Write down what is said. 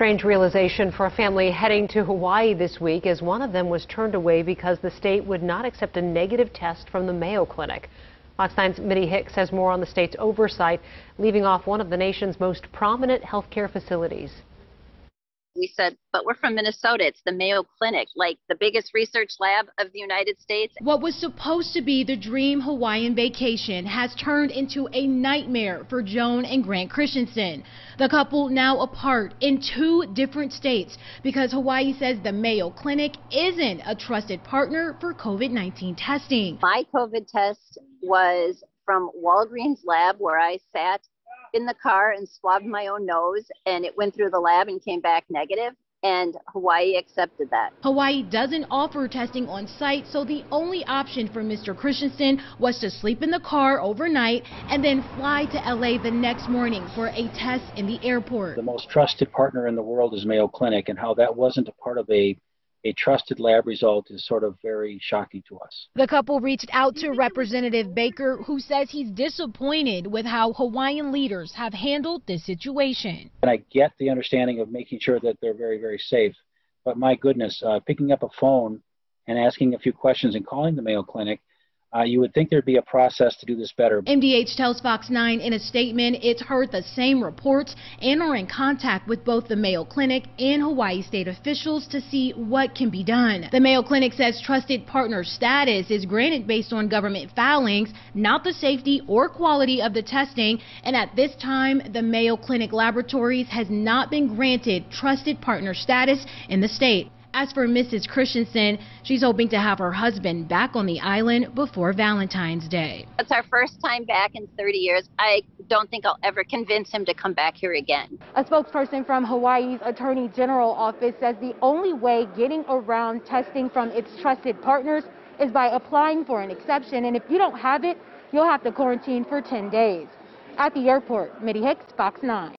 Strange realization for a family heading to Hawaii this week as one of them was turned away because the state would not accept a negative test from the Mayo Clinic. Fox 9's Mitty Hicks has more on the state's oversight, leaving off one of the nation's most prominent healthcare facilities we said, but we're from Minnesota. It's the Mayo Clinic, like the biggest research lab of the United States. What was supposed to be the dream Hawaiian vacation has turned into a nightmare for Joan and Grant Christensen. The couple now apart in two different states because Hawaii says the Mayo Clinic isn't a trusted partner for COVID-19 testing. My COVID test was from Walgreens lab where I sat in the car and swabbed my own nose, and it went through the lab and came back negative and Hawaii accepted that. Hawaii doesn't offer testing on site, so the only option for Mr. Christensen was to sleep in the car overnight and then fly to LA the next morning for a test in the airport. The most trusted partner in the world is Mayo Clinic, and how that wasn't a part of a a trusted lab result is sort of very shocking to us. The couple reached out to Representative Baker, who says he's disappointed with how Hawaiian leaders have handled this situation. And I get the understanding of making sure that they're very, very safe. But my goodness, uh, picking up a phone and asking a few questions and calling the Mayo Clinic uh, you would think there'd be a process to do this better. MDH tells Fox 9 in a statement it's heard the same reports and are in contact with both the Mayo Clinic and Hawaii state officials to see what can be done. The Mayo Clinic says trusted partner status is granted based on government filings, not the safety or quality of the testing. And at this time, the Mayo Clinic Laboratories has not been granted trusted partner status in the state. As for Mrs. Christensen, she's hoping to have her husband back on the island before Valentine's Day. It's our first time back in 30 years. I don't think I'll ever convince him to come back here again. A spokesperson from Hawaii's Attorney General office says the only way getting around testing from its trusted partners is by applying for an exception. And if you don't have it, you'll have to quarantine for 10 days. At the airport, Mitty Hicks, Fox 9.